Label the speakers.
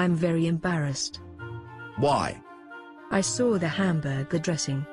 Speaker 1: I'm very embarrassed.
Speaker 2: Why?
Speaker 1: I saw the hamburger dressing.